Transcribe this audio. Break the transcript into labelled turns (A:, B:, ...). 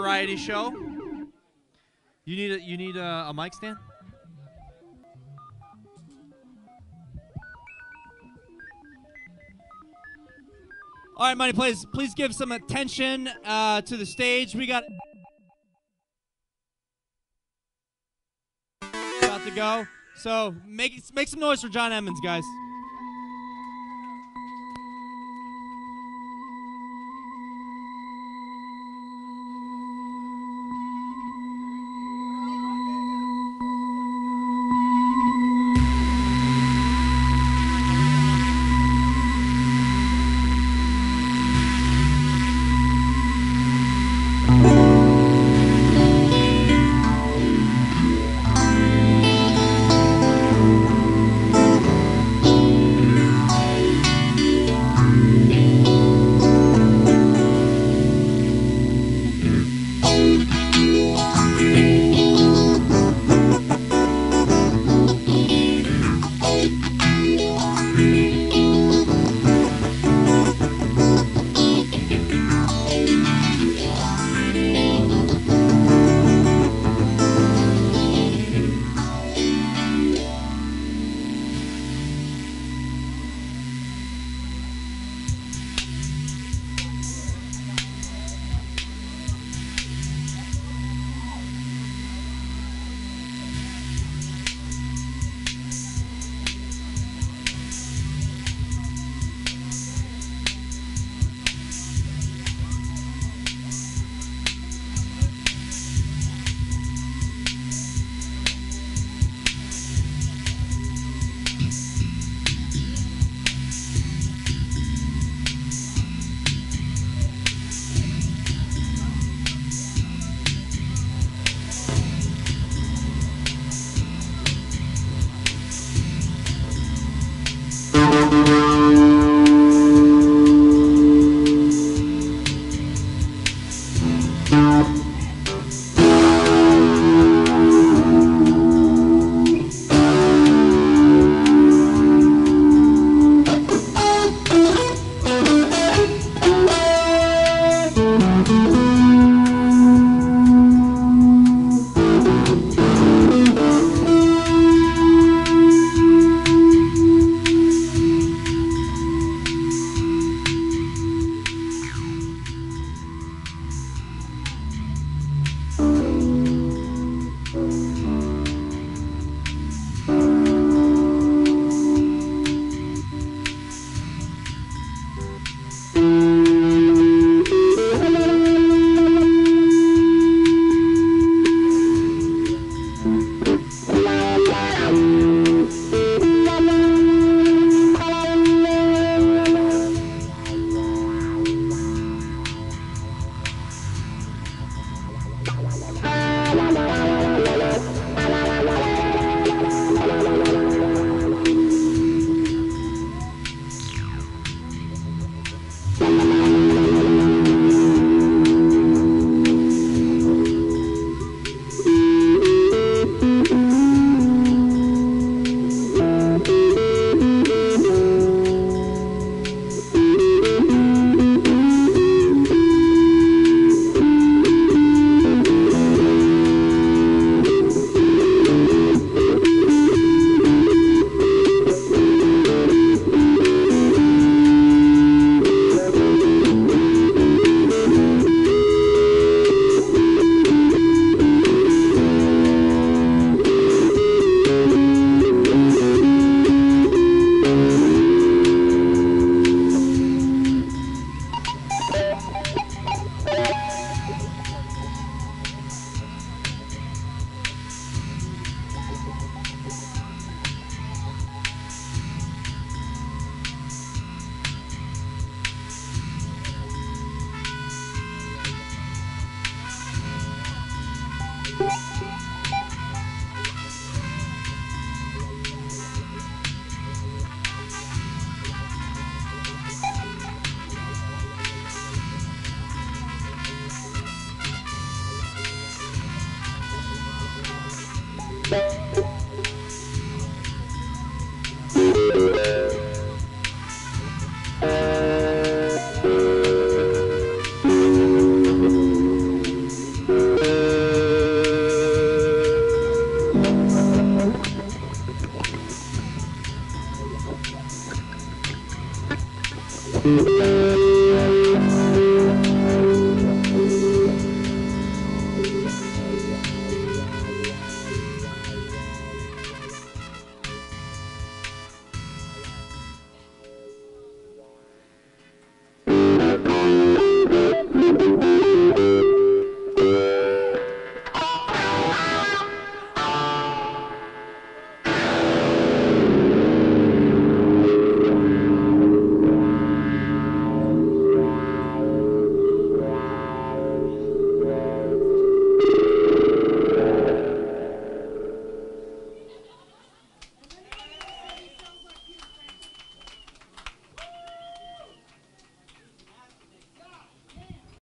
A: variety show. You need a you need a, a mic stand. All right, money, please please give some attention uh, to the stage. We got about to go. So make make some noise for John Emmons, guys.
B: Bye.